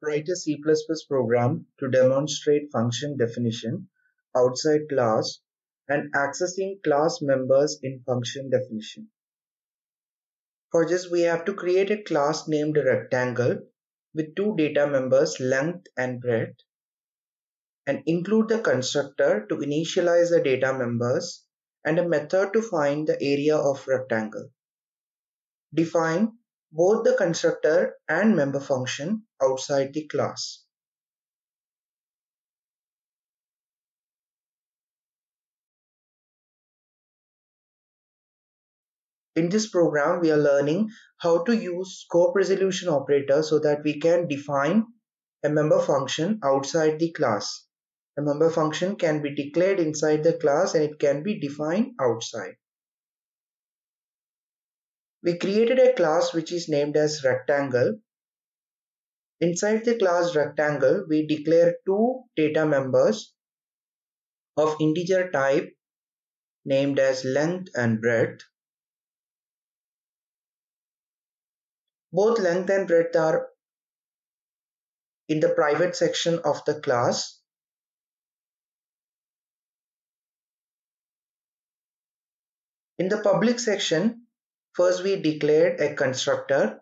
Write a C++ program to demonstrate function definition outside class and accessing class members in function definition. For this, we have to create a class named rectangle with two data members length and breadth and include the constructor to initialize the data members and a method to find the area of rectangle. Define both the constructor and member function outside the class. In this program, we are learning how to use scope resolution operator so that we can define a member function outside the class. A member function can be declared inside the class and it can be defined outside. We created a class which is named as rectangle. Inside the class rectangle, we declare two data members of integer type named as length and breadth. Both length and breadth are in the private section of the class. In the public section, first we declared a constructor.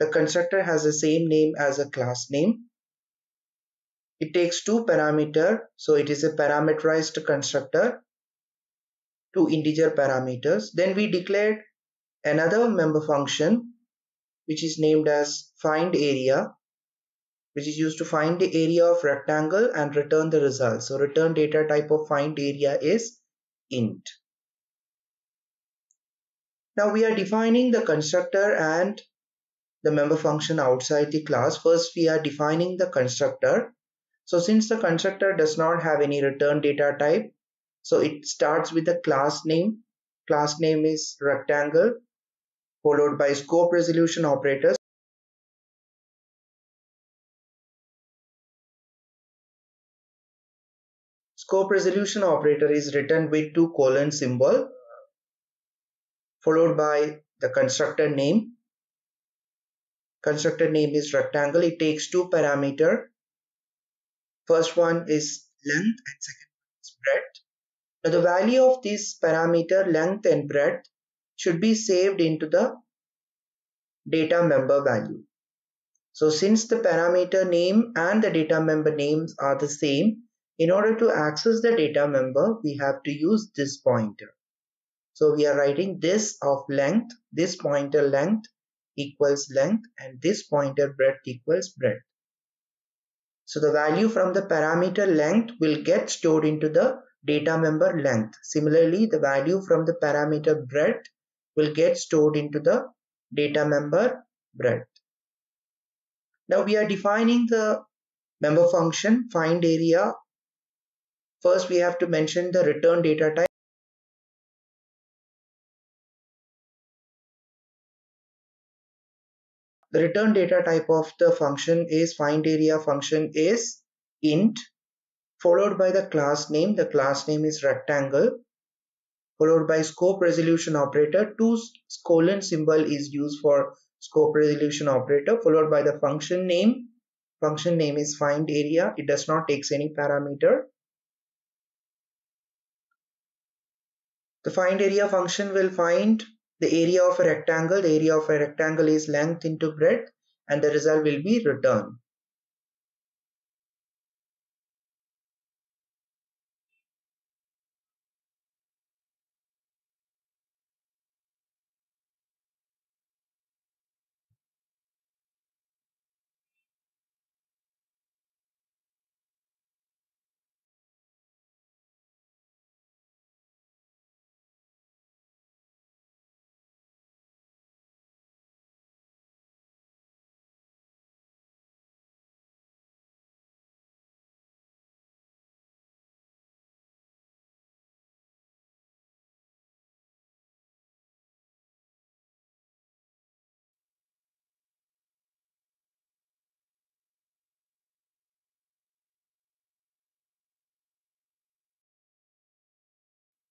The constructor has the same name as a class name. It takes two parameter, so it is a parameterized constructor, two integer parameters. Then we declared another member function which is named as find area which is used to find the area of rectangle and return the result. So return data type of find area is int. Now we are defining the constructor and the member function outside the class. First we are defining the constructor. So since the constructor does not have any return data type, so it starts with the class name. Class name is rectangle followed by scope resolution operators. Scope resolution operator is written with two colon symbol followed by the constructor name. Constructor name is rectangle. It takes two parameter. First one is length and second one is breadth. Now the value of this parameter length and breadth should be saved into the data member value. So since the parameter name and the data member names are the same, in order to access the data member, we have to use this pointer. So we are writing this of length, this pointer length equals length and this pointer breadth equals breadth. So the value from the parameter length will get stored into the data member length. Similarly, the value from the parameter breadth will get stored into the data member breadth. Now we are defining the member function find area. First we have to mention the return data type. The return data type of the function is find area function is int followed by the class name. The class name is rectangle followed by scope resolution operator. Two colon symbol is used for scope resolution operator followed by the function name. Function name is find area. It does not takes any parameter. The find area function will find the area of a rectangle. The area of a rectangle is length into breadth and the result will be returned.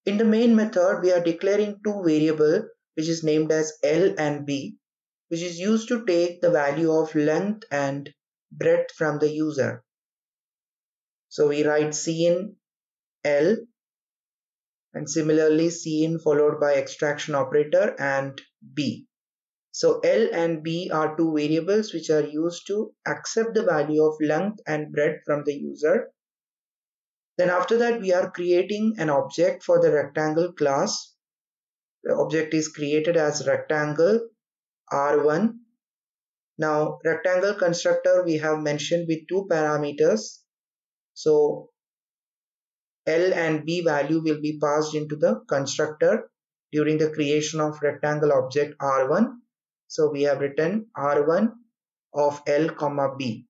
In the main method, we are declaring two variable which is named as L and B, which is used to take the value of length and breadth from the user. So we write cin L and similarly cin followed by extraction operator and B. So L and B are two variables which are used to accept the value of length and breadth from the user. Then after that we are creating an object for the rectangle class. The object is created as rectangle R1. Now rectangle constructor we have mentioned with two parameters. So L and B value will be passed into the constructor during the creation of rectangle object R1 so we have written R1 of L comma B.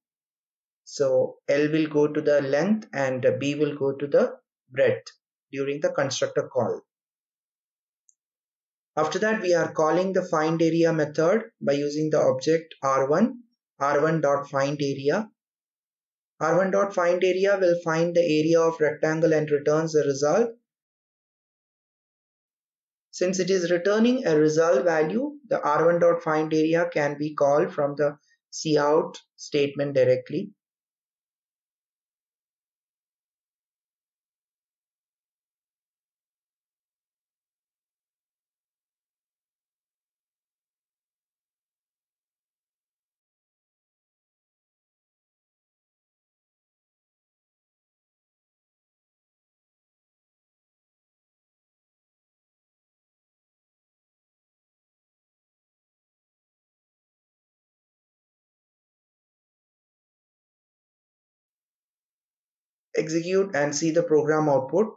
So L will go to the length and B will go to the breadth during the constructor call. After that we are calling the find area method by using the object R1 R1.findArea. R1.findArea will find the area of rectangle and returns the result since it is returning a result value, the r1.findArea can be called from the cout statement directly. Execute and see the program output.